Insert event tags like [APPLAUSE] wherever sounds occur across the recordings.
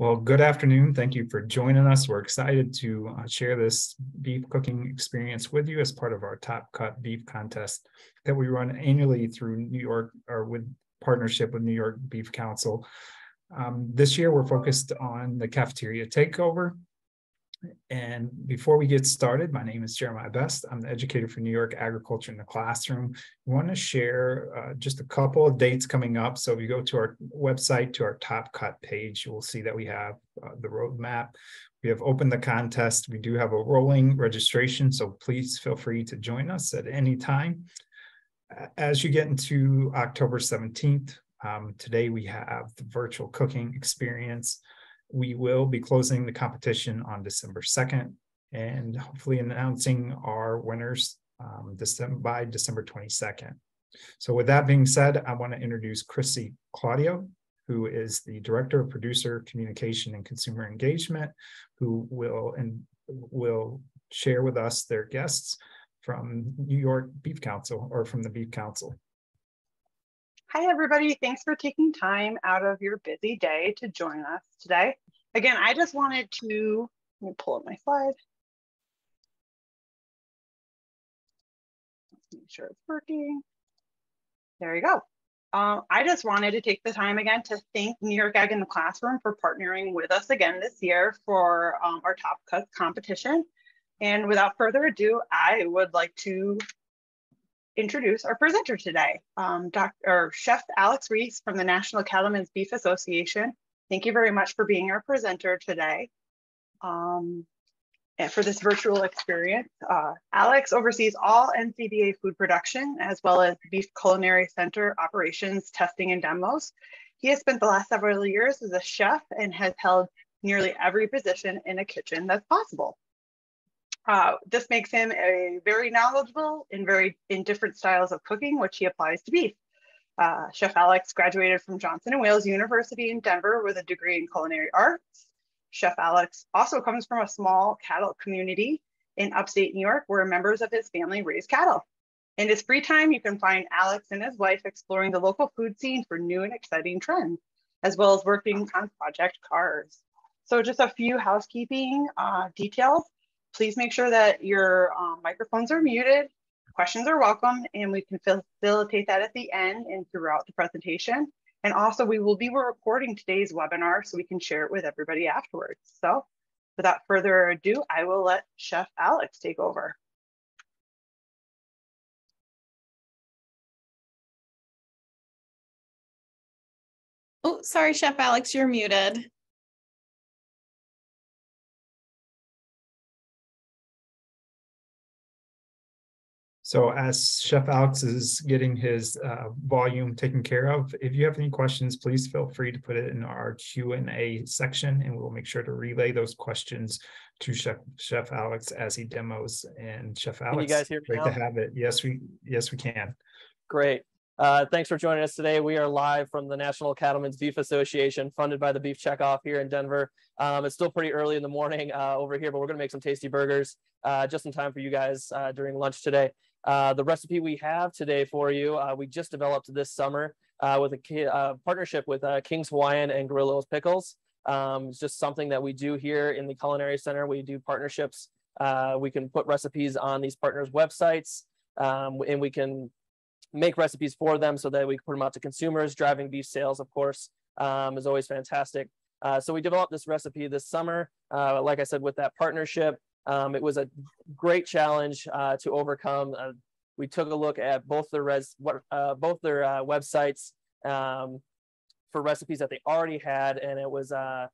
Well, good afternoon. Thank you for joining us. We're excited to uh, share this beef cooking experience with you as part of our Top Cut Beef Contest that we run annually through New York or with partnership with New York Beef Council. Um, this year, we're focused on the cafeteria takeover and before we get started, my name is Jeremiah Best. I'm the educator for New York Agriculture in the Classroom. I want to share uh, just a couple of dates coming up. So if you go to our website, to our Top Cut page, you will see that we have uh, the roadmap. We have opened the contest. We do have a rolling registration, so please feel free to join us at any time. As you get into October 17th, um, today we have the virtual cooking experience we will be closing the competition on December 2nd and hopefully announcing our winners um, December, by December 22nd. So with that being said, I want to introduce Chrissy Claudio, who is the Director of Producer Communication and Consumer Engagement, who will and will share with us their guests from New York Beef Council or from the Beef Council. Hi, everybody. Thanks for taking time out of your busy day to join us today. Again, I just wanted to, let me pull up my slide. Make sure it's working. There you go. Uh, I just wanted to take the time again to thank New York Ag in the Classroom for partnering with us again this year for um, our Top Cut competition. And without further ado, I would like to introduce our presenter today, um, Dr. Chef Alex Reese from the National Cattlemen's Beef Association. Thank you very much for being our presenter today um, and for this virtual experience. Uh, Alex oversees all NCBA food production as well as Beef Culinary Center operations, testing, and demos. He has spent the last several years as a chef and has held nearly every position in a kitchen that's possible. Uh, this makes him a very knowledgeable in very in different styles of cooking, which he applies to beef. Uh, Chef Alex graduated from Johnson & Wales University in Denver with a degree in culinary arts. Chef Alex also comes from a small cattle community in upstate New York where members of his family raise cattle. In his free time, you can find Alex and his wife exploring the local food scene for new and exciting trends, as well as working on project cars. So just a few housekeeping uh, details please make sure that your um, microphones are muted. Questions are welcome, and we can facilitate that at the end and throughout the presentation. And also, we will be recording today's webinar so we can share it with everybody afterwards. So without further ado, I will let Chef Alex take over. Oh, sorry, Chef Alex, you're muted. So as Chef Alex is getting his uh, volume taken care of, if you have any questions, please feel free to put it in our Q&A section and we'll make sure to relay those questions to Chef, Chef Alex as he demos. And Chef Alex, can you guys hear great now? to have it. Yes, we yes we can. Great. Uh, thanks for joining us today. We are live from the National Cattlemen's Beef Association, funded by the Beef Checkoff here in Denver. Um, it's still pretty early in the morning uh, over here, but we're going to make some tasty burgers uh, just in time for you guys uh, during lunch today. Uh, the recipe we have today for you, uh, we just developed this summer uh, with a uh, partnership with uh, King's Hawaiian and Grillo's Pickles. Um, it's just something that we do here in the Culinary Center. We do partnerships. we can put recipes on these partners' websites, um, and we can make recipes for them so that we can put them out to consumers. Driving beef sales, of course, um, is always fantastic. so we developed this recipe this summer, like I said, with that partnership. Um, it was a great challenge uh, to overcome. Uh, we took a look at both their res, uh, both their uh, websites um, for recipes that they already had, and it was uh,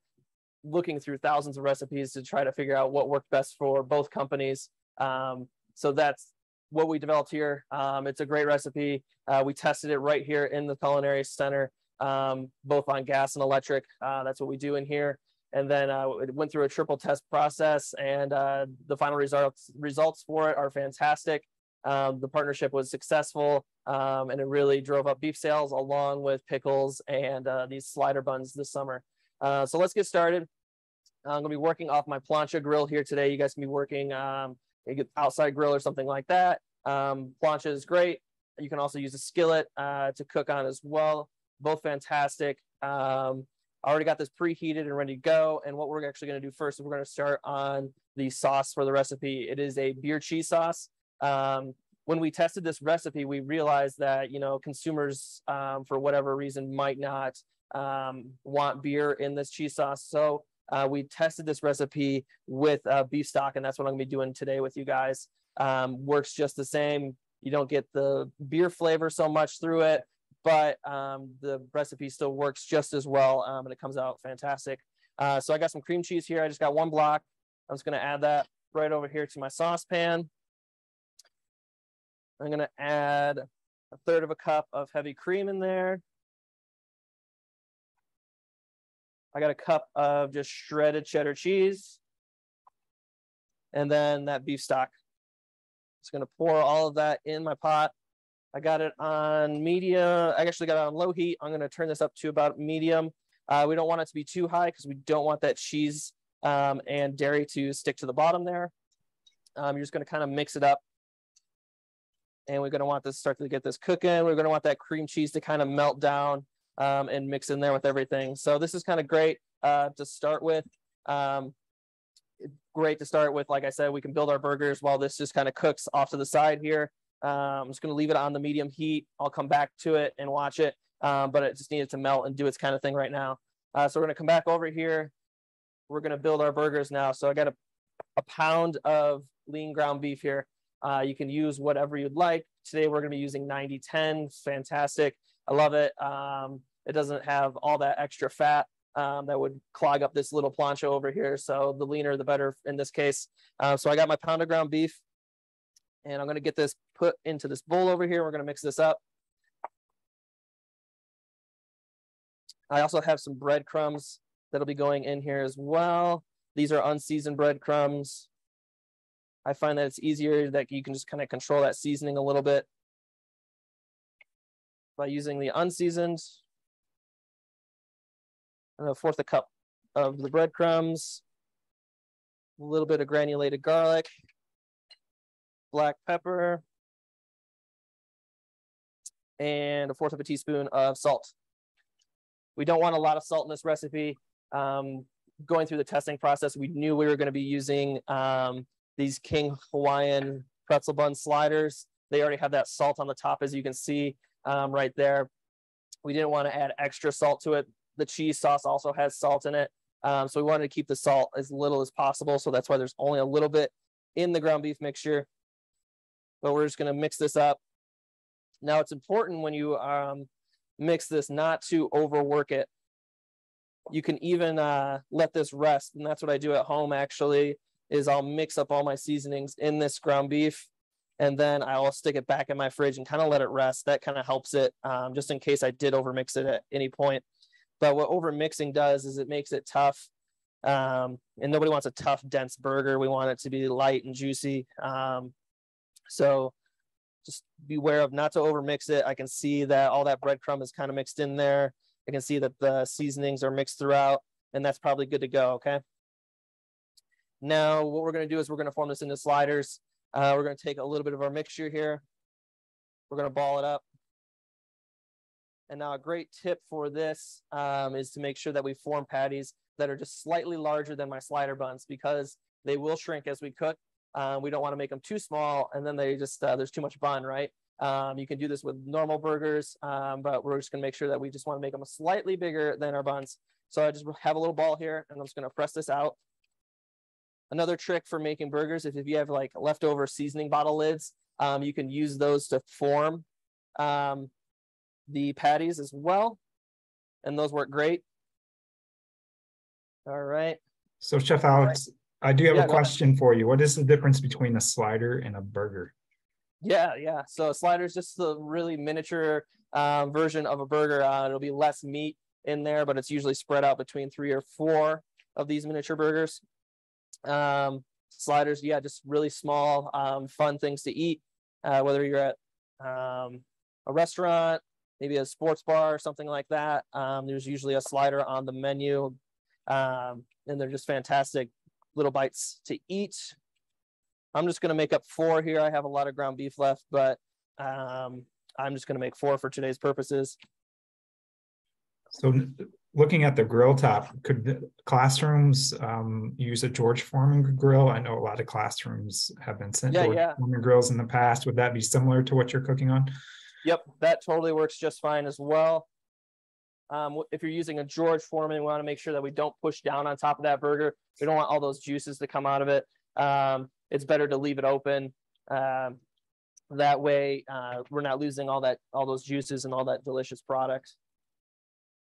looking through thousands of recipes to try to figure out what worked best for both companies. Um, so that's what we developed here. Um, it's a great recipe. Uh, we tested it right here in the Culinary Center, um, both on gas and electric. that's what we do in here and then uh, it went through a triple test process and uh, the final results results for it are fantastic. Um, the partnership was successful um, and it really drove up beef sales along with pickles and uh, these slider buns this summer. Uh, so let's get started. I'm going to be working off my plancha grill here today. You guys can be working um, outside grill or something like that. Um, plancha is great. You can also use a skillet uh, to cook on as well. Both fantastic. Um, I already got this preheated and ready to go. And what we're actually going to do first is we're going to start on the sauce for the recipe. It is a beer cheese sauce. Um, when we tested this recipe, we realized that you know consumers, um, for whatever reason, might not um, want beer in this cheese sauce. So uh, we tested this recipe with uh, beef stock, and that's what I'm gonna be doing today with you guys. Um, works just the same. You don't get the beer flavor so much through it, but um, the recipe still works just as well, um, and it comes out fantastic. Uh, so I got some cream cheese here. I just got one block. I'm just gonna add that right over here to my saucepan. I'm gonna add a third of a cup of heavy cream in there. I got a cup of just shredded cheddar cheese. And then that beef stock. Just gonna pour all of that in my pot. I got it on medium. I actually got it on low heat. I'm gonna turn this up to about medium. Uh, we don't want it to be too high because we don't want that cheese um, and dairy to stick to the bottom there. Um, you're just gonna kind of mix it up. And we're gonna want this start to get this cooking. We're gonna want that cream cheese to kind of melt down um, and mix in there with everything. So this is kind of great uh, to start with. Um, great to start with. Like I said, we can build our burgers while this just kind of cooks off to the side here. Um, I'm just going to leave it on the medium heat. I'll come back to it and watch it, um, but it just needed to melt and do its kind of thing right now. Uh, so we're going to come back over here. We're going to build our burgers now. So I got a, a pound of lean ground beef here. Uh, you can use whatever you'd like. Today we're going to be using 90-10. Fantastic. I love it. Um, it doesn't have all that extra fat um, that would clog up this little plancha over here. So the leaner, the better in this case. Uh, so I got my pound of ground beef and I'm gonna get this put into this bowl over here. We're gonna mix this up. I also have some breadcrumbs that'll be going in here as well. These are unseasoned breadcrumbs. I find that it's easier that you can just kind of control that seasoning a little bit by using the unseasoned. And a fourth a cup of the breadcrumbs, a little bit of granulated garlic, black pepper, and a fourth of a teaspoon of salt. We don't want a lot of salt in this recipe. Um, going through the testing process, we knew we were going to be using um, these King Hawaiian pretzel bun sliders. They already have that salt on the top, as you can see um, right there. We didn't want to add extra salt to it. The cheese sauce also has salt in it. Um, so we wanted to keep the salt as little as possible. So that's why there's only a little bit in the ground beef mixture. But we're just going to mix this up. Now it's important when you um, mix this not to overwork it. You can even uh, let this rest. And that's what I do at home actually is I'll mix up all my seasonings in this ground beef and then I'll stick it back in my fridge and kind of let it rest. That kind of helps it, um, just in case I did overmix it at any point. But what overmixing does is it makes it tough, um, and nobody wants a tough, dense burger. We want it to be light and juicy. Um, so just beware of not to overmix it. I can see that all that breadcrumb is kind of mixed in there. I can see that the seasonings are mixed throughout, and that's probably good to go. Okay. Now, what we're going to do is we're going to form this into sliders. Uh, we're going to take a little bit of our mixture here. We're going to ball it up. And now a great tip for this um, is to make sure that we form patties that are just slightly larger than my slider buns because they will shrink as we cook. Uh, we don't want to make them too small and then they just, uh, there's too much bun, right? Um, you can do this with normal burgers, um, but we're just going to make sure that we just want to make them a slightly bigger than our buns. So I just have a little ball here and I'm just going to press this out. Another trick for making burgers is if you have like leftover seasoning bottle lids, um, you can use those to form um, the patties as well. And those work great. All right. So Chef Alex, I do have yeah, a question for you. What is the difference between a slider and a burger? Yeah, yeah. So a slider is just the really miniature um, version of a burger. Uh, it'll be less meat in there, but it's usually spread out between three or four of these miniature burgers. Um, sliders, yeah, just really small, um, fun things to eat. Uh, whether you're at um, a restaurant, maybe a sports bar or something like that. Um, there's usually a slider on the menu, um, and they're just fantastic little bites to eat. I'm just going to make up four here. I have a lot of ground beef left, but um, I'm just going to make four for today's purposes. So looking at the grill top, could classrooms um, use a George Foreman grill? I know a lot of classrooms have been sent Yeah, George yeah. Foreman grills in the past. Would that be similar to what you're cooking on? Yep, that totally works just fine as well. Um, if you're using a George Foreman, we want to make sure that we don't push down on top of that burger. We don't want all those juices to come out of it. Um, it's better to leave it open. Um, that way, uh, we're not losing all that, all those juices and all that delicious product.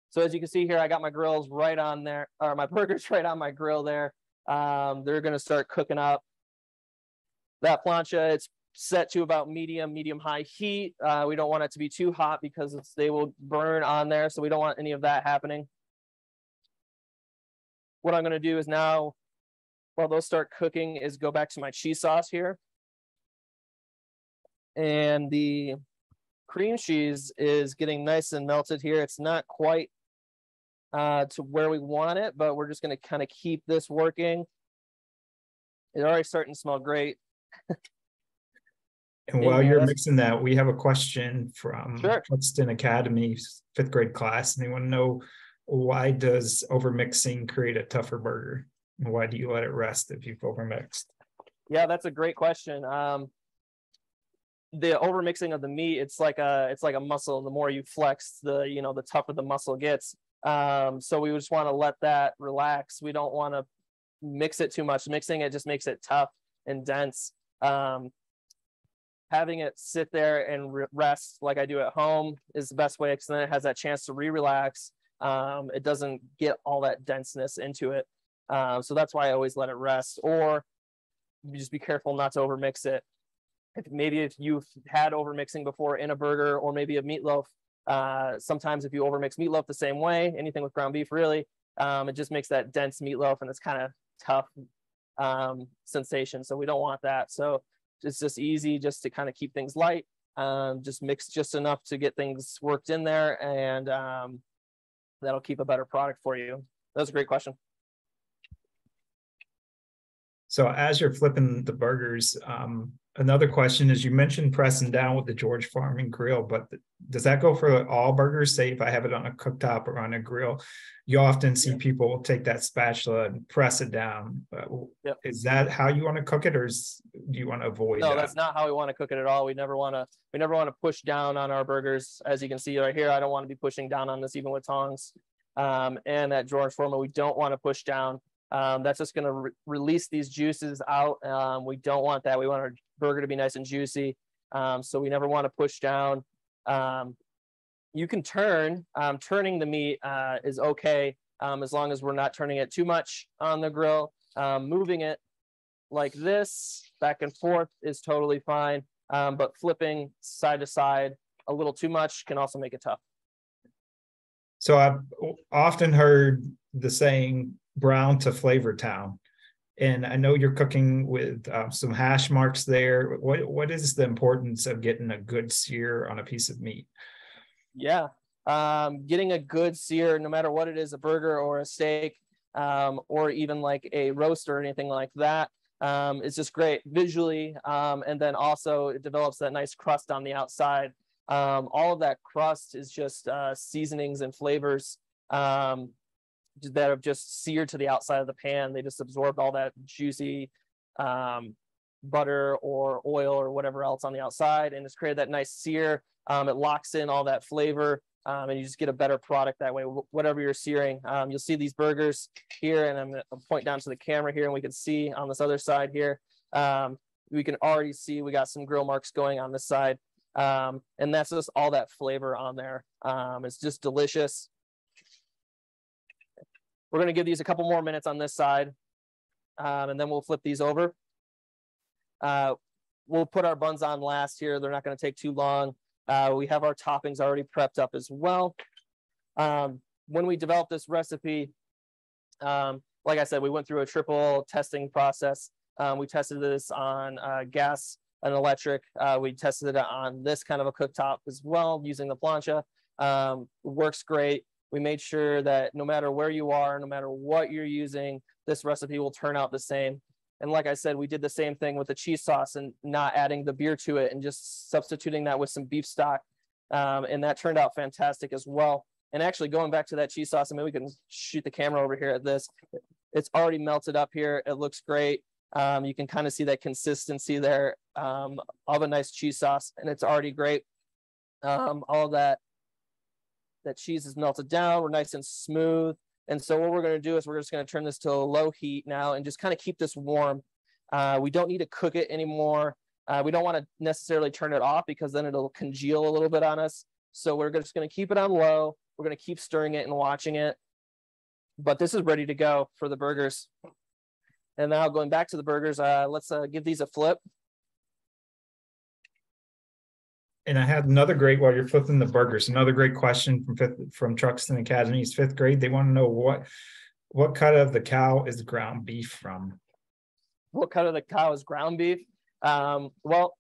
So as you can see here, I got my grills right on there, or my [LAUGHS] burgers right on my grill there. Um, they're gonna start cooking up. That plancha, it's set to about medium, medium high heat. Uh, we don't want it to be too hot because they will burn on there. So we don't want any of that happening. What I'm going to do is now, while those start cooking, is go back to my cheese sauce here. And the cream cheese is getting nice and melted here. It's not quite uh, to where we want it, but we're just going to kind of keep this working. It's already starting to smell great. [LAUGHS] And while you're mixing that, we have a question from Sure. Hudson Academy's fifth grade class, and they want to know why does overmixing create a tougher burger? And why do you let it rest if you've overmixed? Yeah, that's a great question. Um, the overmixing of the meat, it's like a it's like a muscle. The more you flex, the you know the tougher the muscle gets. Um, so we just want to let that relax. We don't want to mix it too much. Mixing it just makes it tough and dense. Um, having it sit there and re- rest like I do at home is the best way because then it has that chance to re-relax. Um, it doesn't get all that denseness into it. Um, so that's why I always let it rest. Or just be careful not to overmix it. If maybe if you've had overmixing before in a burger or maybe a meatloaf, uh, sometimes if you overmix meatloaf the same way, anything with ground beef really, um, it just makes that dense meatloaf and it's kind of tough um, sensation. So we don't want that. So it's just easy just to kind of keep things light. Um, just mix just enough to get things worked in there and um, that'll keep a better product for you. That's a great question. So as you're flipping the burgers, um, another question is you mentioned pressing down with the George Foreman grill, but does that go for all burgers? Say if I have it on a cooktop or on a grill, you often see Yeah. people take that spatula and press it down. Yep. Is that how you want to cook it or is, do you want to avoid No, that? that's not how we want to cook it at all. We never want to, we never want to push down on our burgers. As you can see right here, I don't want to be pushing down on this even with tongs. Um, and that George Foreman, we don't want to push down. Um, that's just going to re- release these juices out. Um, we don't want that. We want our burger to be nice and juicy. Um, so we never want to push down. Um, you can turn, um, turning the meat uh, is okay um, as long as we're not turning it too much on the grill. Moving it like this back and forth is totally fine. But flipping side to side a little too much can also make it tough. So I've often heard the saying brown to flavor town. And I know you're cooking with uh, some hash marks there. What what is the importance of getting a good sear on a piece of meat? Yeah. Um, getting a good sear, no matter what it is, a burger or a steak, um, or even like a roast or anything like that. Um, it's just great visually. Um, and then also it develops that nice crust on the outside. Um, all of that crust is just uh, seasonings and flavors um, that have just seared to the outside of the pan. They just absorbed all that juicy um, butter or oil or whatever else on the outside and it's created that nice sear. Um, it locks in all that flavor um, and you just get a better product that way, whatever you're searing. Um, you'll see these burgers here and I'm going to point down to the camera here and we can see on this other side here. Um, we can already see we got some grill marks going on this side. Um, and that's just all that flavor on there. Um, it's just delicious. We're going to give these a couple more minutes on this side. Um, and then we'll flip these over. Uh, we'll put our buns on last here. They're not going to take too long. Uh, we have our toppings already prepped up as well. Um, when we developed this recipe, um, like I said, we went through a triple testing process. Um, we tested this on uh, gas and electric. Uh, we tested it on this kind of a cooktop as well using the plancha. Um, works great. We made sure that no matter where you are, no matter what you're using, this recipe will turn out the same. And like I said, we did the same thing with the cheese sauce and not adding the beer to it and just substituting that with some beef stock. Um, and that turned out fantastic as well. And actually going back to that cheese sauce, I mean, we can shoot the camera over here at this. It's already melted up here. It looks great. Um, you can kind of see that consistency there um, of a nice cheese sauce and it's already great. Um, all that, that cheese is melted down. We're nice and smooth. And so what we're going to do is we're just going to turn this to a low heat now and just kind of keep this warm. Uh, we don't need to cook it anymore. Uh, we don't want to necessarily turn it off because then it'll congeal a little bit on us. So we're just going to keep it on low. We're going to keep stirring it and watching it. But this is ready to go for the burgers. And now going back to the burgers, uh, let's uh, give these a flip. And I had another great while you're flipping the burgers. Another great question from fifth from Truxton Academy's fifth grade. They want to know what what cut of the cow is ground beef from. What cut of the cow is ground beef? Um, well,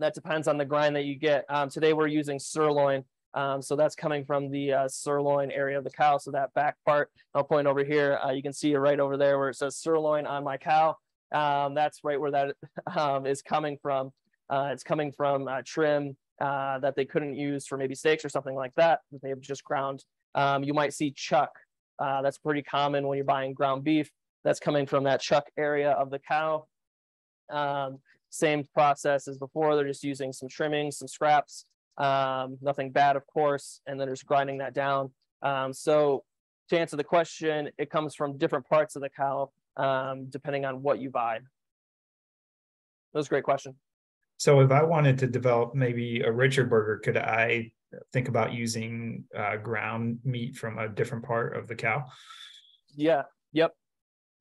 that depends on the grind that you get. Um, today we're using sirloin. Um, so that's coming from the uh, sirloin area of the cow. So that back part, I'll point over here. Uh, you can see it right over there where it says sirloin on my cow. Um, that's right where that [LAUGHS] um, is coming from. Uh, it's coming from uh, trim uh, that they couldn't use for maybe steaks or something like that. They have just ground. Um, you might see chuck. Uh, that's pretty common when you're buying ground beef. That's coming from that chuck area of the cow. Um, same process as before. They're just using some trimmings, some scraps, um, nothing bad, of course, and then just grinding that down. Um, so to answer the question, it comes from different parts of the cow, um, depending on what you buy. That was a great question. So if I wanted to develop maybe a richer burger, could I think about using uh, ground meat from a different part of the cow? Yeah. Yep.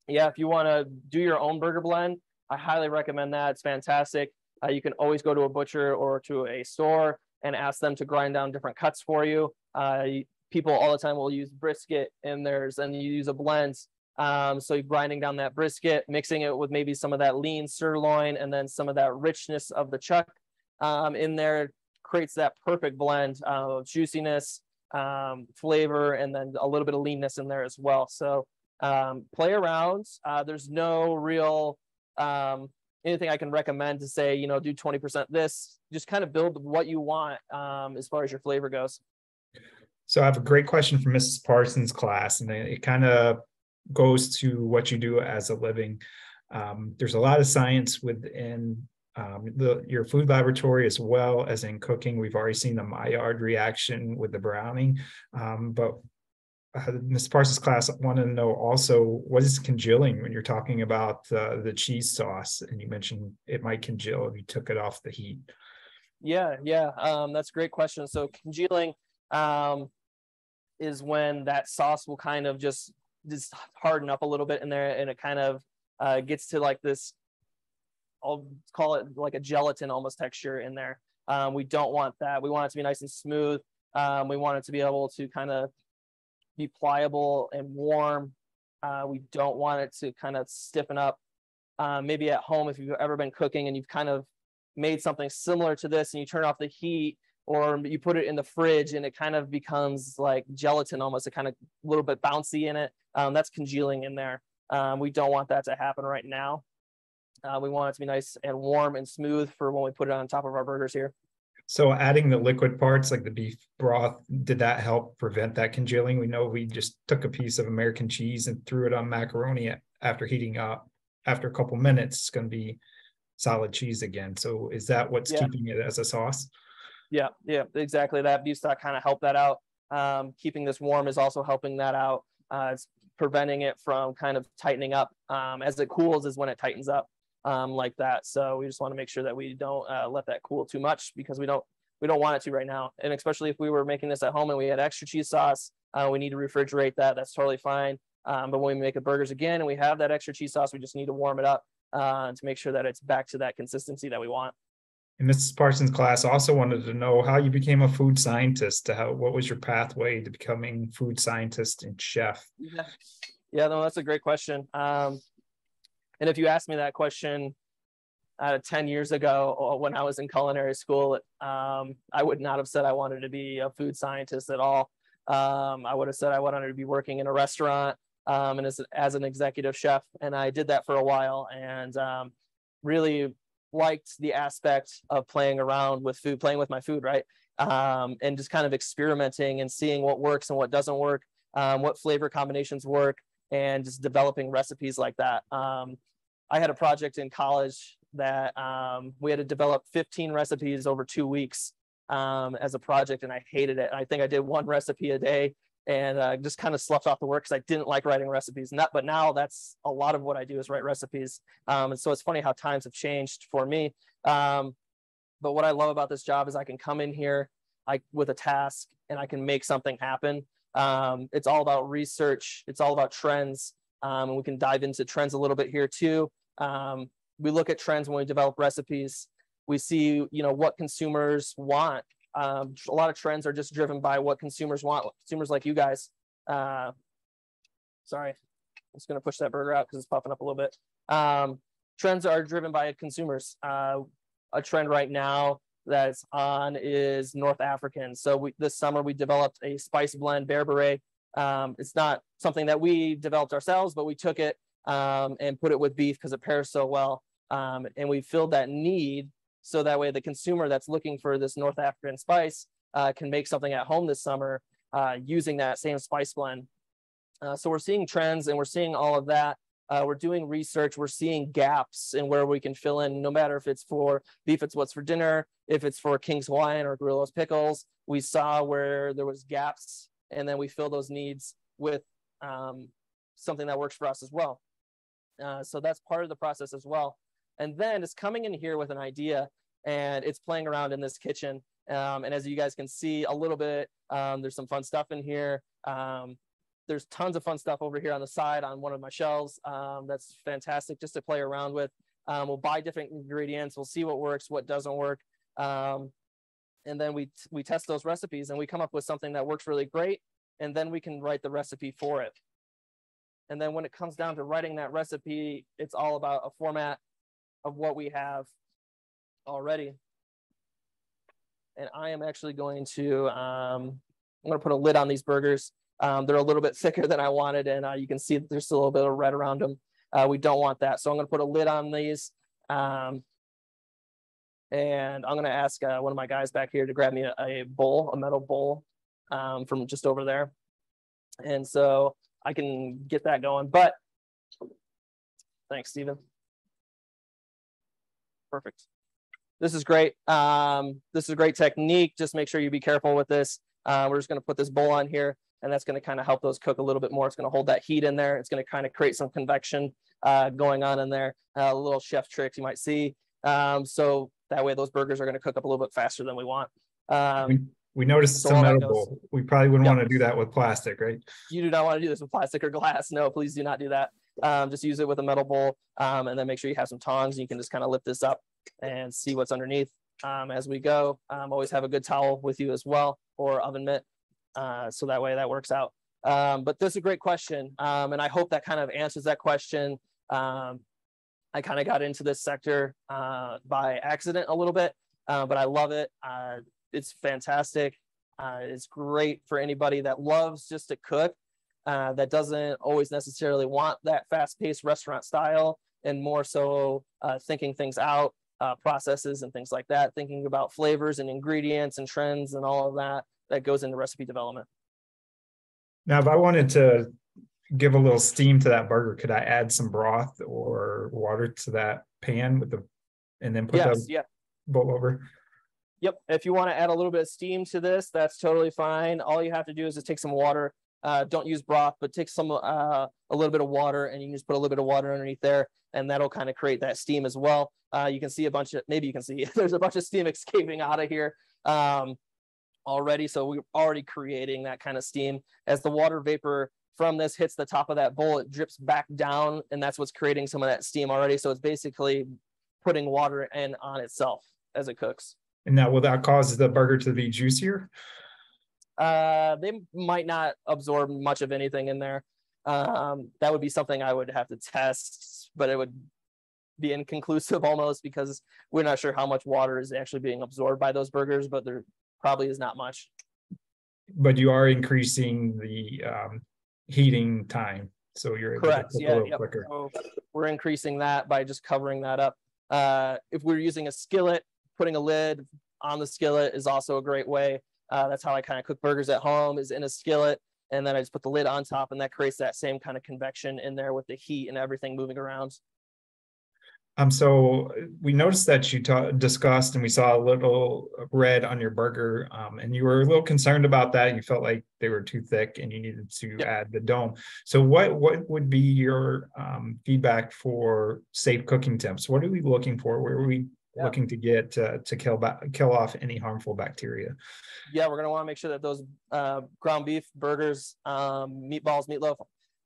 Yeah. If you want to do your own burger blend, I highly recommend that. It's fantastic. Uh, you can always go to a butcher or to a store and ask them to grind down different cuts for you. Uh, people all the time will use brisket in theirs and you use a blend. Um, so you're grinding down that brisket, mixing it with maybe some of that lean sirloin and then some of that richness of the chuck um, in there creates that perfect blend of juiciness, um, flavor, and then a little bit of leanness in there as well. So um, play around. Uh, there's no real um, anything I can recommend to say, you know, do 20% this, just kind of build what you want um, as far as your flavor goes. So I have a great question from Mrs. Parsons' class, and it kind of goes to what you do as a living. Um, there's a lot of science within um, the, your food laboratory as well as in cooking. We've already seen the Maillard reaction with the browning, um, but uh, Ms. Parsons' class wanted to know also what is congealing when you're talking about uh, the cheese sauce, and you mentioned it might congeal if you took it off the heat. Yeah, yeah, um, that's a great question. So congealing um, is when that sauce will kind of just just harden up a little bit in there, and it kind of uh, gets to like this. I'll call it like a gelatin almost texture in there. Um, we don't want that. We want it to be nice and smooth. Um, we want it to be able to kind of be pliable and warm. Uh, we don't want it to kind of stiffen up. Uh, maybe at home, if you've ever been cooking and you've kind of made something similar to this and you turn off the heat or you put it in the fridge and it kind of becomes like gelatin almost, a kind of a little bit bouncy in it. Um, that's congealing in there. Um, we don't want that to happen right now. Uh, we want it to be nice and warm and smooth for when we put it on top of our burgers here. So adding the liquid parts like the beef broth, did that help prevent that congealing? We know we just took a piece of American cheese and threw it on macaroni after heating up. After a couple minutes, it's going to be solid cheese again. So is that what's yeah. keeping it as a sauce? Yeah, yeah, exactly. That beef stock kind of helped that out. Um, keeping this warm is also helping that out. Uh, it's preventing it from kind of tightening up. Um, as it cools is when it tightens up um, like that. So we just want to make sure that we don't uh, let that cool too much because we don't we don't want it to right now. And especially if we were making this at home and we had extra cheese sauce, uh, we need to refrigerate that. That's totally fine. Um, but when we make the burgers again and we have that extra cheese sauce, we just need to warm it up uh, to make sure that it's back to that consistency that we want. And Mrs. Parsons' class also wanted to know how you became a food scientist. How what was your pathway to becoming food scientist and chef? Yeah, yeah, no, that's a great question. Um, and if you asked me that question uh, 10 years ago when I was in culinary school, um, I would not have said I wanted to be a food scientist at all. Um, I would have said I wanted to be working in a restaurant um, and as, as an executive chef. And I did that for a while and um, really liked the aspect of playing around with food, playing with my food, right? um, and just kind of experimenting and seeing what works and what doesn't work, um, what flavor combinations work, and just developing recipes like that. Um, I had a project in college that um, we had to develop 15 recipes over two weeks um, as a project, and I hated it. I think I did one recipe a day and uh, just kind of slept off the work because I didn't like writing recipes. Not, but now that's a lot of what I do is write recipes. Um, and so it's funny how times have changed for me. Um, but what I love about this job is I can come in here I, with a task and I can make something happen. Um, it's all about research. It's all about trends. Um, and we can dive into trends a little bit here too. Um, we look at trends when we develop recipes. We see, you know, what consumers want. Um, a lot of trends are just driven by what consumers want. Consumers like you guys. Uh, sorry, I'm just going to push that burger out because it's puffing up a little bit. Um, trends are driven by consumers. Uh, a trend right now that's on is North African. So we, this summer we developed a spice blend berbere. Um, it's not something that we developed ourselves, but we took it um, and put it with beef because it pairs so well. Um, and we filled that need so that way the consumer that's looking for this North African spice uh, can make something at home this summer uh, using that same spice blend. Uh, so we're seeing trends and we're seeing all of that. Uh, we're doing research. We're seeing gaps in where we can fill in, no matter if it's for beef, it's what's for dinner, if it's for King's Hawaiian or Grillo's Pickles. We saw where there was gaps, and then we fill those needs with um, something that works for us as well. Uh, so that's part of the process as well. And then it's coming in here with an idea and it's playing around in this kitchen. Um, and as you guys can see a little bit, um, there's some fun stuff in here. Um, there's tons of fun stuff over here on the side on one of my shelves. Um, that's fantastic just to play around with. Um, we'll buy different ingredients. We'll see what works, what doesn't work. Um, and then we, we test those recipes and we come up with something that works really great. And then we can write the recipe for it. And then when it comes down to writing that recipe, it's all about a format of what we have already. And I am actually going to, um, I'm going to put a lid on these burgers. Um, they're a little bit thicker than I wanted, and uh, you can see that there's a little bit of red around them. Uh, we don't want that. So I'm going to put a lid on these. Um, and I'm going to ask uh, one of my guys back here to grab me a, a bowl, a metal bowl um, from just over there. And so I can get that going. But thanks, Stephen. Perfect. This is great. Um, this is a great technique. Just make sure you be careful with this. Uh, we're just going to put this bowl on here and that's going to kind of help those cook a little bit more. It's going to hold that heat in there. It's going to kind of create some convection uh, going on in there. Uh, little chef tricks you might see. Um, so that way those burgers are going to cook up a little bit faster than we want. Um, we, we noticed so some metal We probably wouldn't yep. want to do that with plastic, right? You do not want to do this with plastic or glass. No, please do not do that. Um, just use it with a metal bowl um, and then make sure you have some tongs and you can just kind of lift this up and see what's underneath um, as we go. Um, always have a good towel with you as well or oven mitt. Uh, so that way that works out. Um, but this is a great question. Um, and I hope that kind of answers that question. Um, I kind of got into this sector uh, by accident a little bit, uh, but I love it. Uh, it's fantastic. Uh, it's great for anybody that loves just to cook, uh, that doesn't always necessarily want that fast paced restaurant style and more so thinking things out, processes and things like that, thinking about flavors and ingredients and trends and all of that that goes into recipe development. Now, if I wanted to give a little steam to that burger, could I add some broth or water to that pan with the, and then put yes, the yeah. bowl over? Yep. If you want to add a little bit of steam to this, that's totally fine. All you have to do is just take some water. Uh, don't use broth, but take some uh, a little bit of water, and you can just put a little bit of water underneath there, and that'll kind of create that steam as well. Uh, you can see a bunch of maybe you can see [LAUGHS] there's a bunch of steam [LAUGHS] escaping out of here. Um, already. So we're already creating that kind of steam. As the water vapor from this hits the top of that bowl, it drips back down, and that's what's creating some of that steam already. So it's basically putting water in on itself as it cooks. And now will that cause the burger to be juicier? Uh, they might not absorb much of anything in there. Um, that would be something I would have to test, but it would be inconclusive [LAUGHS] almost because we're not sure how much water is actually being absorbed by those burgers, but they're probably is not much. But you are increasing the um, heating time, so you're correct. yeah, yep. quicker. So we're increasing that by just covering that up. Uh, if we're using a skillet, putting a lid on the skillet is also a great way. Uh, that's how I kind of cook burgers at home is in a skillet. And then I just put the lid on top and that creates that same kind of convection in there with the heat and everything moving around. Um, so we noticed that you ta- discussed and we saw a little red on your burger, um, and you were a little concerned about that. You felt like they were too thick and you needed to Yep. add the dome. So what what would be your um, feedback for safe cooking temps? What are we looking for? Where are we Yeah. looking to get uh, to kill back kill off any harmful bacteria? yeah, we're gonna want to make sure that those uh, ground beef burgers, um, meatballs, meatloaf,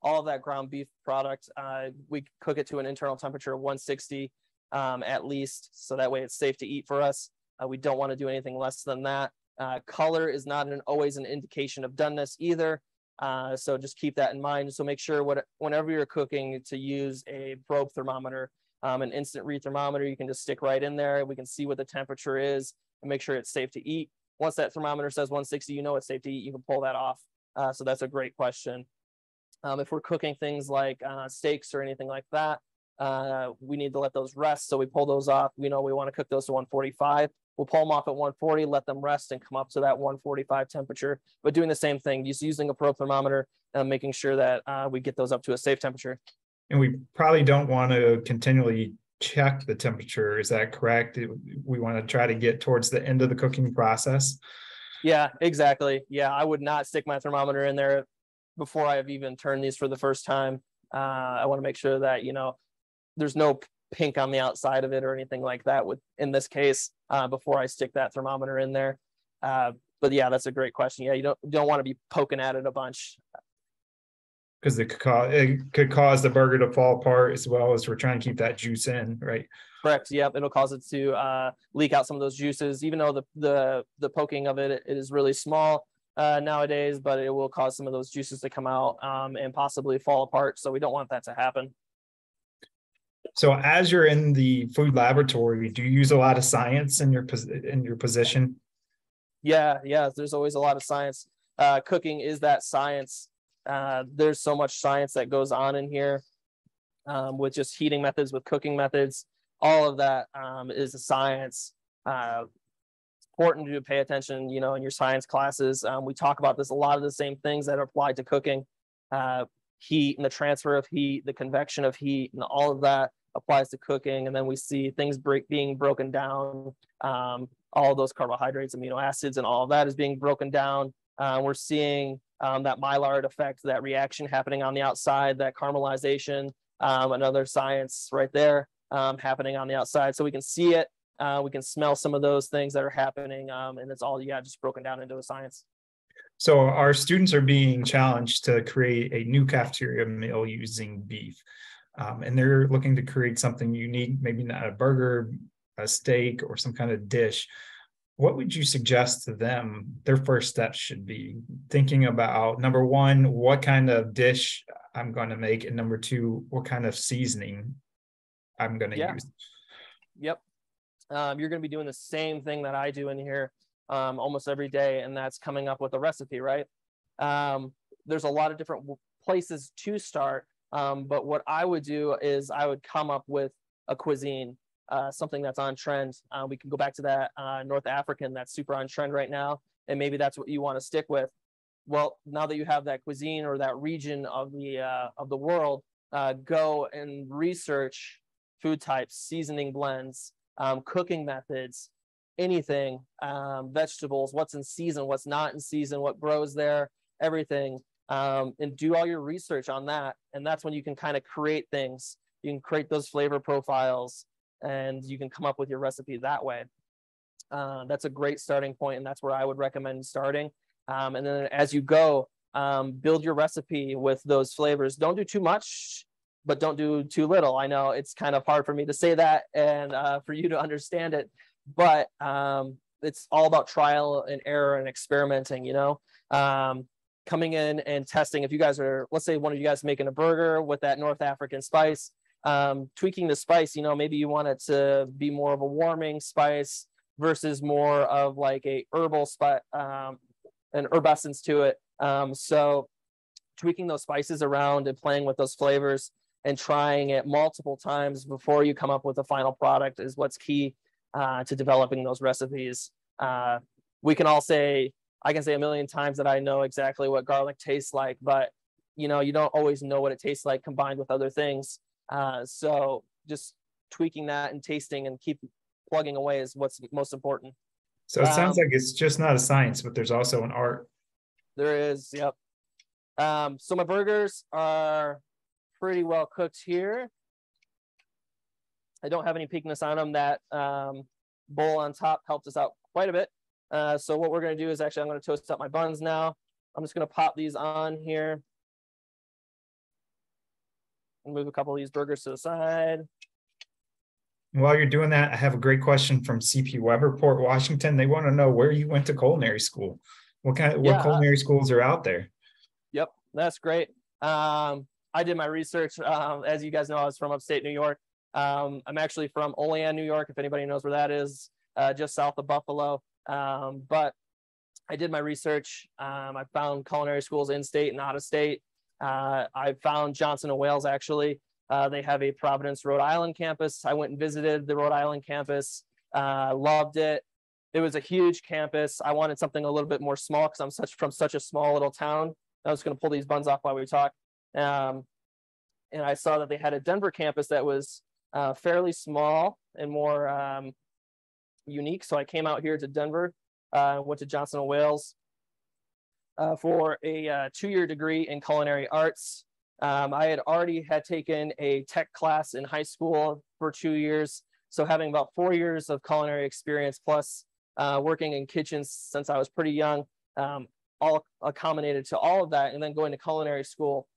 all of that ground beef product, uh, we cook it to an internal temperature of 160 um, at least, so that way it's safe to eat for us. Uh, we don't want to do anything less than that. Uh, color is not an, always an indication of doneness either. Uh, so just keep that in mind. So make sure what, whenever you're cooking to use a probe thermometer, um, an instant read thermometer, you can just stick right in there. We can see what the temperature is and make sure it's safe to eat once that thermometer says 160, you know it's safe to eat, you can pull that off. Uh, so that's a great question. Um, if we're cooking things like uh, steaks or anything like that, uh, we need to let those rest. So we pull those off. We know we want to cook those to 145. We'll pull them off at 140, let them rest and come up to that 145 temperature. But doing the same thing, just using a probe thermometer and making sure that uh, we get those up to a safe temperature. And we probably don't want to continually check the temperature. Is that correct? We want to try to get towards the end of the cooking process. Yeah, exactly. Yeah, I would not stick my thermometer in there before I have even turned these for the first time. Uh, I want to make sure that you know there's no pink on the outside of it or anything like that. With in this case, uh, before I stick that thermometer in there. Uh, but yeah, that's a great question. Yeah, you don't don't want to be poking at it a bunch. Because it could cause it could cause the burger to fall apart as well as we're trying to keep that juice in, right? Correct. Yep. It'll cause it to uh, leak out some of those juices, even though the the the poking of it, it is really small uh, nowadays, but it will cause some of those juices to come out um, and possibly fall apart. So we don't want that to happen. So as you're in the food laboratory, do you use a lot of science in your in your position? Yeah, yeah. There's always a lot of science. Uh, cooking is that science. Uh, there's so much science that goes on in here um, with just heating methods, with cooking methods. All of that um, is a science. Uh, it's important to pay attention, you know, in your science classes. Um, we talk about this a lot of the same things that are applied to cooking. Uh, heat and the transfer of heat, the convection of heat, and all of that applies to cooking. And then we see things break, being broken down. Um, all those carbohydrates, amino acids, and all of that is being broken down. Uh, we're seeing um, that Maillard effect, that reaction happening on the outside, that caramelization, um, another science right there um, happening on the outside. So we can see it, uh, we can smell some of those things that are happening, um, and it's all yeah, just broken down into a science. So our students are being challenged to create a new cafeteria meal using beef. Um, and they're looking to create something unique, maybe not a burger, a steak, or some kind of dish. What would you suggest to them their first steps should be? Thinking about number one, what kind of dish I'm going to make, and number two, what kind of seasoning I'm going to Yeah. use. Yep. Um, you're going to be doing the same thing that I do in here um, almost every day, and that's coming up with a recipe, right? Um, there's a lot of different places to start, um, but what I would do is I would come up with a cuisine, uh, something that's on trend. Uh, we can go back to that uh, North African that's super on trend right now, and maybe that's what you want to stick with. Well, now that you have that cuisine or that region of the uh, of the world, uh, go and research food types, seasoning blends, um, cooking methods, anything, um, vegetables, what's in season, what's not in season, what grows there, everything, um, and do all your research on that. And that's when you can kind of create things. You can create those flavor profiles, and you can come up with your recipe that way. Uh, that's a great starting point, and that's where I would recommend starting. Um, and then as you go, um, build your recipe with those flavors. Don't do too much but don't do too little. I know it's kind of hard for me to say that and uh, for you to understand it, but um, it's all about trial and error and experimenting, you know, um, coming in and testing. If you guys are, let's say one of you guys making a burger with that North African spice, um, tweaking the spice, you know, maybe you want it to be more of a warming spice versus more of like a herbal spice, um, an herb essence to it. Um, so tweaking those spices around and playing with those flavors and trying it multiple times before you come up with a final product is what's key uh, to developing those recipes. Uh, we can all say, I can say a million times that I know exactly what garlic tastes like, but you know, you don't always know what it tastes like combined with other things. Uh, so just tweaking that and tasting and keep plugging away is what's most important. So it sounds Um, like it's just not a science, but there's also an art. There is, yep. Um, so my burgers are pretty well cooked here. I don't have any peakness on them. That um, bowl on top helped us out quite a bit. Uh, so what we're gonna do is actually I'm gonna toast up my buns now. I'm just gonna pop these on here. Move a couple of these burgers to the side. While you're doing that, I have a great question from CP Weber, Port Washington. They want to know where you went to culinary school. What kind of Yeah. what culinary schools are out there? Yep, that's great. Um, I did my research. Um, as you guys know, I was from upstate New York. Um, I'm actually from Olean, New York, if anybody knows where that is, uh, just south of Buffalo. Um, but I did my research. Um, I found culinary schools in state and out of state. Uh, I found Johnson and Wales actually. Uh, they have a Providence, Rhode Island campus. I went and visited the Rhode Island campus. Uh, loved it. It was a huge campus. I wanted something a little bit more small because I'm such from such a small little town. I was going to pull these buns off while we talk. Um, and I saw that they had a Denver campus that was uh, fairly small and more um, unique. So I came out here to Denver, uh, went to Johnson and Wales uh, for a uh, two-year degree in culinary arts. Um, I had already had taken a tech class in high school for two years. So having about four years of culinary experience plus uh, working in kitchens since I was pretty young, um, all accommodated to all of that and then going to culinary school.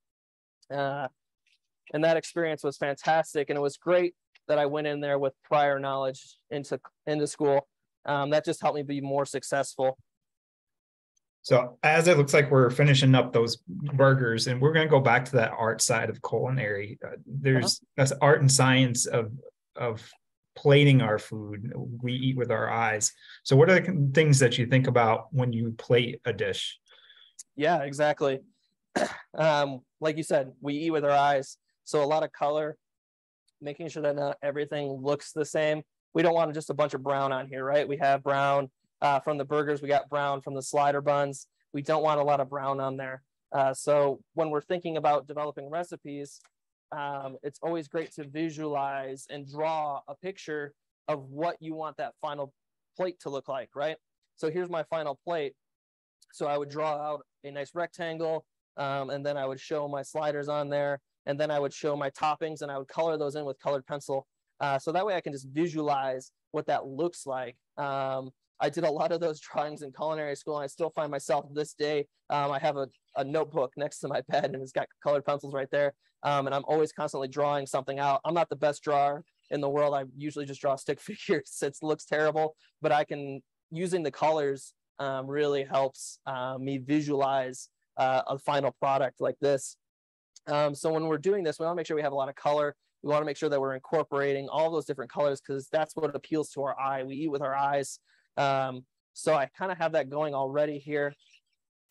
Uh, and that experience was fantastic. And it was great that I went in there with prior knowledge into, into school. Um, that just helped me be more successful. So as it looks like we're finishing up those burgers, and we're going to go back to that art side of culinary. Uh, there's that's art and science of of plating our food. We eat with our eyes. So what are the things that you think about when you plate a dish? Yeah, exactly. [CLEARS THROAT] um, like you said, we eat with our eyes. So a lot of color, making sure that not everything looks the same. We don't want just a bunch of brown on here, right? We have brown uh, from the burgers. We got brown from the slider buns. We don't want a lot of brown on there. Uh, so when we're thinking about developing recipes, um, it's always great to visualize and draw a picture of what you want that final plate to look like, right? So here's my final plate. So I would draw out a nice rectangle, um, and then I would show my sliders on there, and then I would show my toppings, and I would color those in with colored pencil. Uh, so that way I can just visualize what that looks like. Um, I did a lot of those drawings in culinary school, and I still find myself this day. Um, I have a, a notebook next to my bed, and it's got colored pencils right there. Um, and I'm always constantly drawing something out. I'm not the best drawer in the world. I usually just draw stick [LAUGHS] figures. It looks terrible, but I can using the colors um, really helps uh, me visualize uh, a final product like this. Um, so when we're doing this, we want to make sure we have a lot of color. We want to make sure that we're incorporating all those different colors because that's what appeals to our eye. We eat with our eyes. Um, so I kind of have that going already here.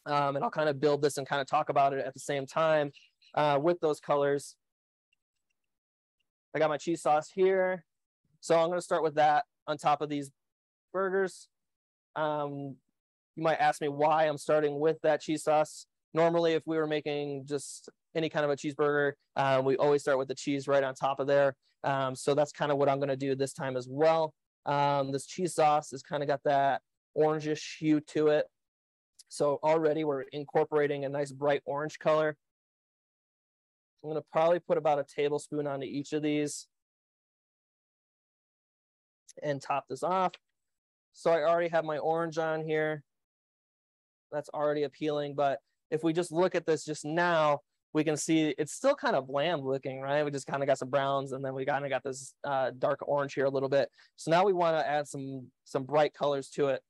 Um, and I'll kind of build this and kind of talk about it at the same time uh, with those colors. I got my cheese sauce here. So I'm going to start with that on top of these burgers. Um, you might ask me why I'm starting with that cheese sauce. Normally, if we were making just any kind of a cheeseburger, uh, we always start with the cheese right on top of there. Um, so that's kind of what I'm going to do this time as well. Um, this cheese sauce has kind of got that orangish hue to it. So already we're incorporating a nice bright orange color. I'm going to probably put about a tablespoon onto each of these and top this off. So I already have my orange on here. That's already appealing. But if we just look at this just now, we can see it's still kind of bland looking, right? We just kind of got some browns and then we kind of got this uh, dark orange here a little bit. So now we want to add some some bright colors to it.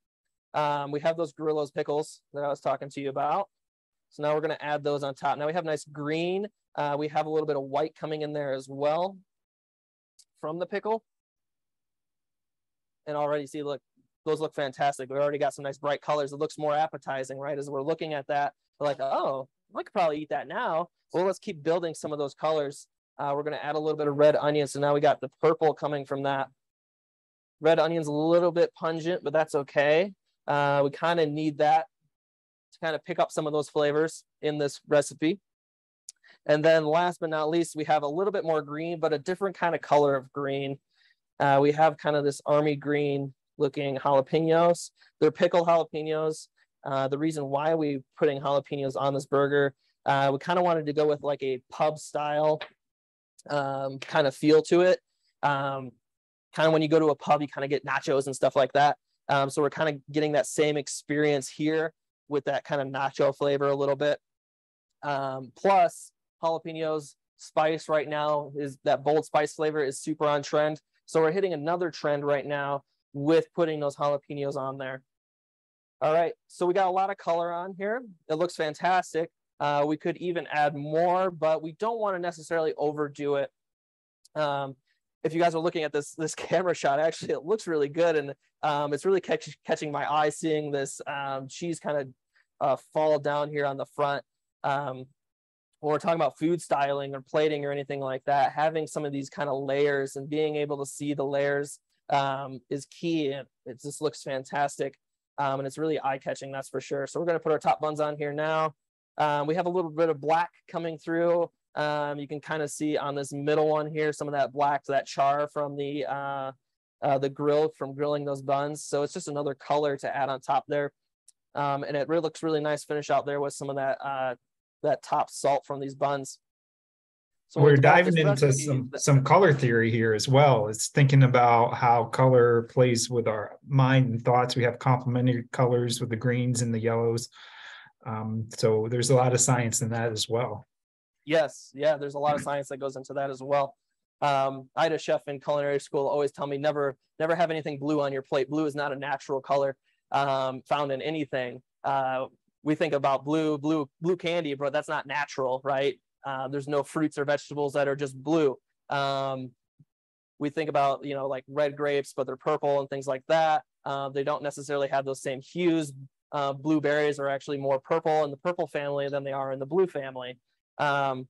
Um, we have those Grillo's pickles that I was talking to you about. So now we're going to add those on top. Now we have nice green. Uh, we have a little bit of white coming in there as well from the pickle. And already see, look, those look fantastic. We already got some nice bright colors. It looks more appetizing, right? As we're looking at that, we're like, oh, I could probably eat that now. Well, let's keep building some of those colors. Uh, we're going to add a little bit of red onion. So now we got the purple coming from that. Red onion's a little bit pungent, but that's okay. Uh, we kind of need that to kind of pick up some of those flavors in this recipe. And then last but not least, we have a little bit more green, but a different kind of color of green. Uh, we have kind of this army green looking jalapenos. They're pickled jalapenos. Uh, the reason why we putting jalapenos on this burger, uh, we kind of wanted to go with like a pub style um, kind of feel to it. Um, kind of when you go to a pub, you kind of get nachos and stuff like that. Um, so we're kind of getting that same experience here with that kind of nacho flavor a little bit. Um, plus jalapenos spice right now is that bold spice flavor is super on trend. So we're hitting another trend right now with putting those jalapenos on there. All right, so we got a lot of color on here. It looks fantastic. Uh, we could even add more, but we don't want to necessarily overdo it. Um, if you guys are looking at this this [LAUGHS] camera shot, actually it looks really good, and um, it's really catch, catching my eye seeing this um, cheese kind of uh, fall down here on the front. Um, when we're talking about food styling or plating or anything like that, having some of these kind of layers and being able to see the layers um, is key. It, it just looks fantastic. Um, and it's really eye catching, that's for sure. So we're going to put our top buns on here now. Um, we have a little bit of black coming through. Um, you can kind of see on this middle one here, some of that black, that char from the, uh, uh, the grill from grilling those buns. So it's just another color to add on top there. Um, and it really looks really nice finish out there with some of that, uh, that top salt from these buns. So we're diving into some some color theory here as well. It's thinking about how color plays with our mind and thoughts. We have complementary colors with the greens and the yellows. Um, so there's a lot of science in that as well. Yes, yeah, there's a lot of science that goes into that as well. Um, I had a chef in culinary school always tell me never never have anything blue on your plate. Blue is not a natural color um, found in anything. Uh, we think about blue, blue, blue candy, but that's not natural, right? Uh, there's no fruits or vegetables that are just blue. Um, we think about, you know, like red grapes, but they're purple and things like that. Uh, they don't necessarily have those same hues. Uh, blueberries are actually more purple in the purple family than they are in the blue family. Um,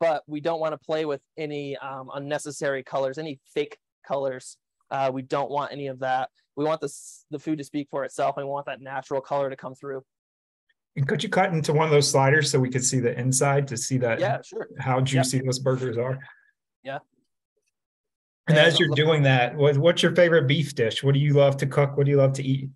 but we don't want to play with any um, unnecessary colors, any fake colors. Uh, we don't want any of that. We want this, the food to speak for itself and we want that natural color to come through. And could you cut into one of those sliders so we could see the inside to see that? Yeah, sure. How juicy yep. those burgers are. Yeah. And as you're doing that, what, what's your favorite beef dish? What do you love to cook? What do you love to eat?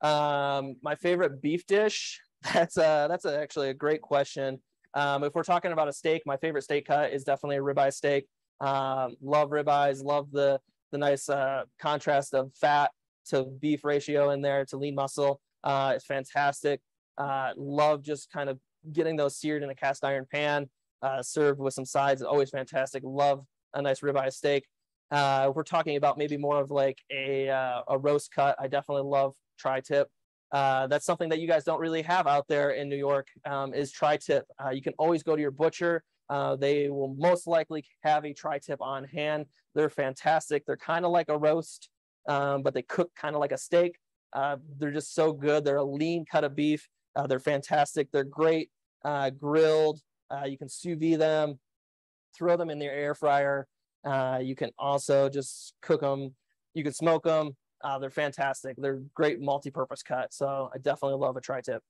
Um, my favorite beef dish. [LAUGHS] That's a that's a, actually a great question. Um, if we're talking about a steak, my favorite steak cut is definitely a ribeye steak. Um, love ribeyes. Love the the nice uh, contrast of fat to beef ratio in there to lean muscle. Uh, it's fantastic. Uh, love just kind of getting those seared in a cast iron pan, uh, served with some sides. It's always fantastic. Love a nice ribeye steak. Uh, we're talking about maybe more of like a, uh, a roast cut. I definitely love tri-tip. Uh, that's something that you guys don't really have out there in New York um, is tri-tip. You can always go to your butcher. They will most likely have a tri-tip on hand. They're fantastic. They're kind of like a roast, um, but they cook kind of like a steak. They're just so good. They're a lean cut of beef. Uh, they're fantastic. They're great uh, grilled. Uh, you can sous vide them, throw them in the air fryer. Uh, you can also just cook them. You can smoke them. Uh, they're fantastic. They're great multi-purpose cut. So I definitely love a tri-tip.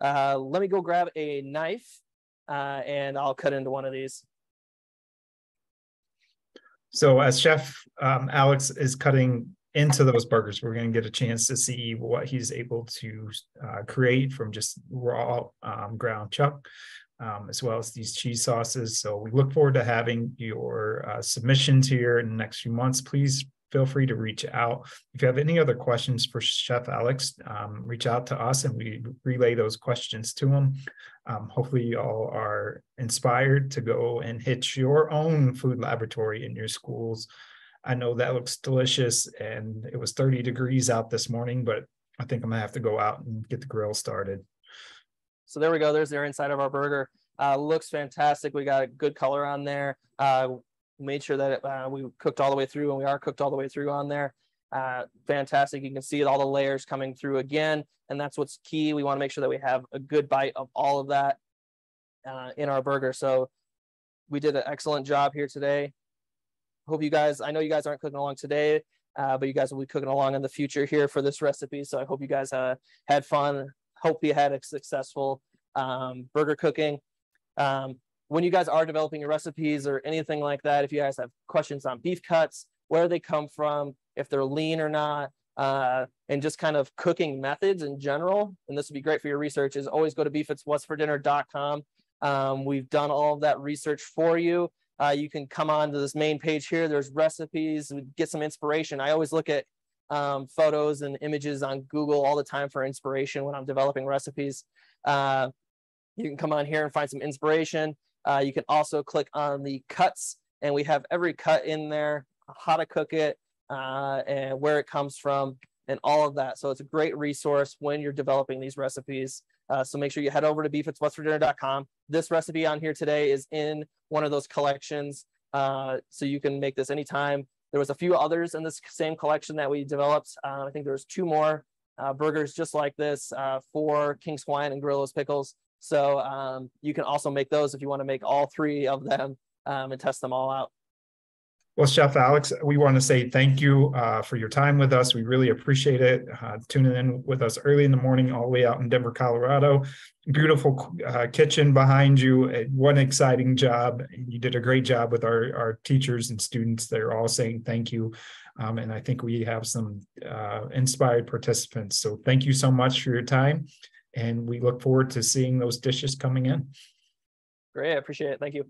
Uh, let me go grab a knife and I'll cut into one of these. So as Chef um, Alex is cutting into those burgers. We're going to get a chance to see what he's able to uh, create from just raw um, ground chuck, um, as well as these cheese sauces. So we look forward to having your uh, submissions here in the next few months. Please feel free to reach out. If you have any other questions for Chef Alex, um, reach out to us and we relay those questions to him. Um, hopefully, you all are inspired to go and hit your own food laboratory in your schools I know that looks delicious and it was 30 degrees out this morning, but I think I'm gonna have to go out and get the grill started. So there we go. There's the inside of our burger. Uh, looks fantastic. We got a good color on there. Uh, made sure that it, uh, we cooked all the way through and we are cooked all the way through on there. Uh, fantastic. You can see all the layers coming through again. And that's what's key. We want to make sure that we have a good bite of all of that uh, in our burger. So we did an excellent job here today hope you guys, I know you guys aren't cooking along today. Uh, but you guys will be cooking along in the future here for this recipe. So I hope you guys uh, had fun. Hope you had a successful um, burger cooking. Um, when you guys are developing your recipes or anything like that, if you guys have questions on beef cuts, where they come from, if they're lean or not, uh, and just kind of cooking methods in general, and this would be great for your research, is always go to beefitswhatsfordinner.com. Um, we've done all of that research for you. Uh, you can come on to this main page here. There's recipes, get some inspiration. I always look at um, photos and images on Google all the time for inspiration when I'm developing recipes. Uh, you can come on here and find some inspiration. Uh, you can also click on the cuts and we have every cut in there, how to cook it, uh, and where it comes from and all of that. So it's a great resource when you're developing these recipes. Uh, so make sure you head over to beefitswhatsfordinner.com. This recipe on here today is in one of those collections. Uh, so you can make this anytime. There was a few others in this same collection that we developed. Uh, I think there was two more uh, burgers just like this uh, for King's Hawaiian and Grillo's Pickles. So um, you can also make those if you want to make all three of them um, and test them all out. Well, Chef Alex, we want to say thank you uh, for your time with us. We really appreciate it. Uh, tuning in with us early in the morning, all the way out in Denver, Colorado. Beautiful uh, kitchen behind you. One exciting job. You did a great job with our, our teachers and students. They're all saying thank you. Um, and I think we have some uh, inspired participants. So thank you so much for your time. And we look forward to seeing those dishes coming in. Great. I appreciate it. Thank you.